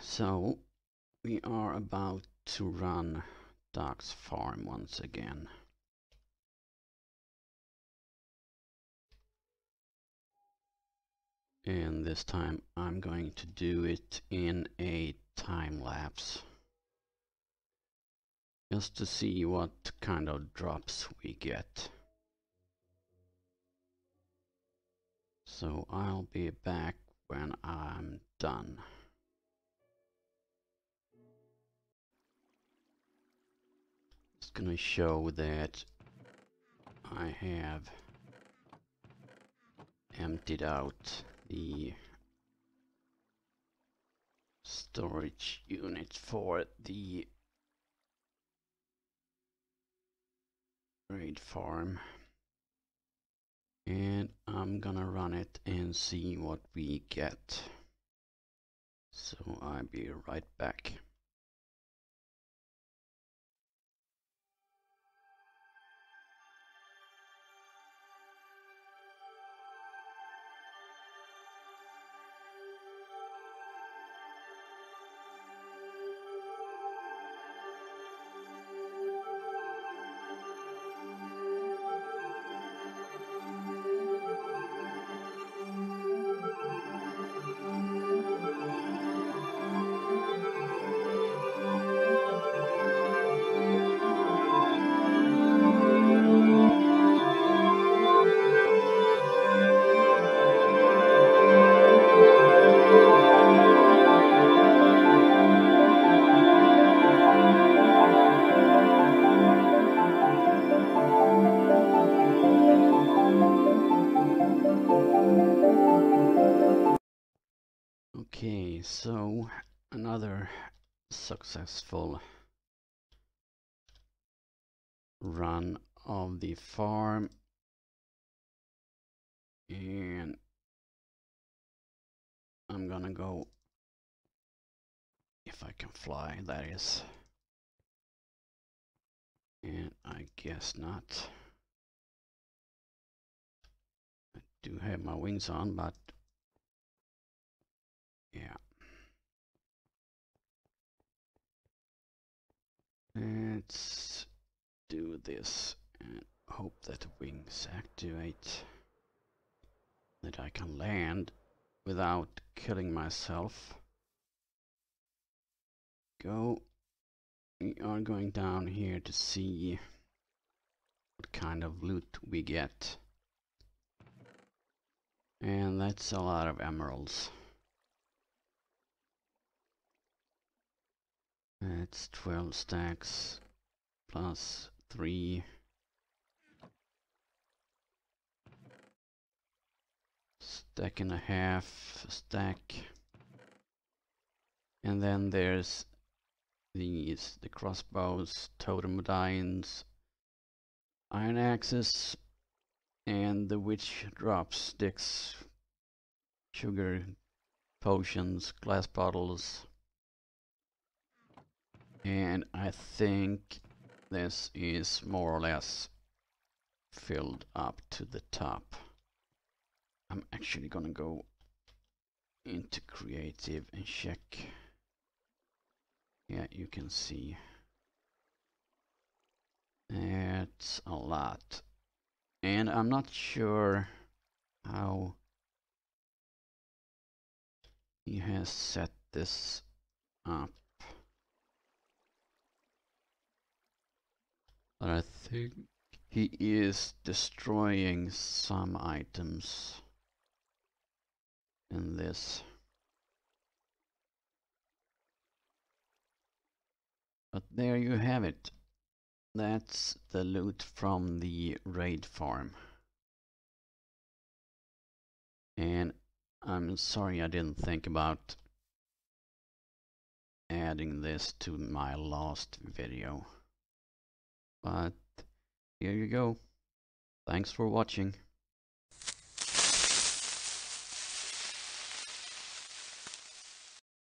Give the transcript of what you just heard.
So we are about to run Doc's farm once again. And this time I'm going to do it in a time lapse. Just to see what kind of drops we get. So I'll be back when I'm done. It's gonna show that I have emptied out the storage unit for the raid farm. And I'm gonna run it and see what we get. So I'll be right back So another successful run of the farm. And I'm gonna go if I can fly that is. And I guess not. I do have my wings on but yeah. Let's do this and hope that the wings activate. That I can land without killing myself. Go. We are going down here to see what kind of loot we get. And that's a lot of emeralds. That's 12 stacks plus 3. Stack and a half stack. And then there's these, the crossbows, totem medallions, iron axes, and the witch drops sticks, sugar potions, glass bottles, and I think this is more or less filled up to the top. I'm actually gonna go into creative and check. Yeah, you can see. It's a lot. And I'm not sure how he has set this up. But I think he is destroying some items in this. But there you have it. That's the loot from the raid farm. And I'm sorry I didn't think about adding this to my last video. But here you go. Thanks for watching.